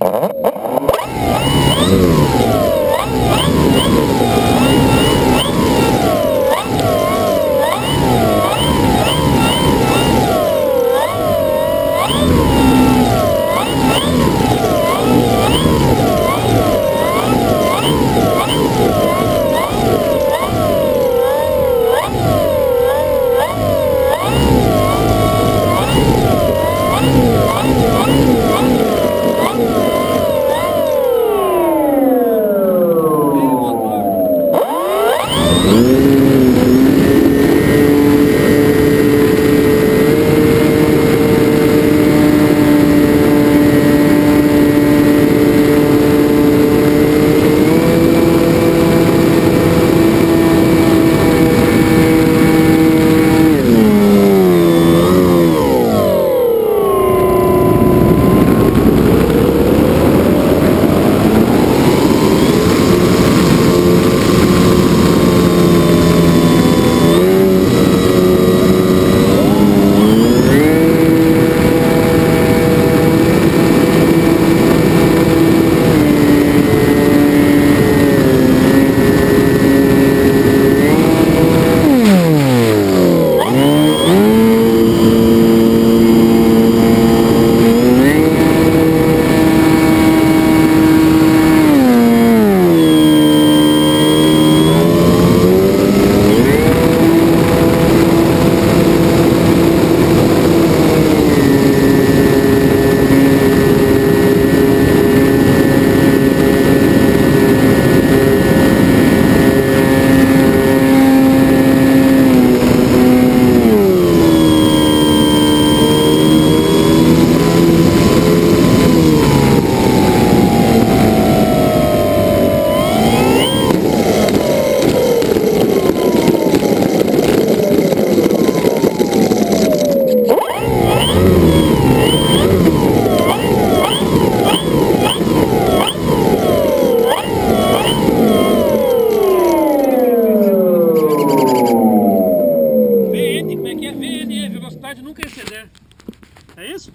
Oh. vontade nunca exceder. É isso?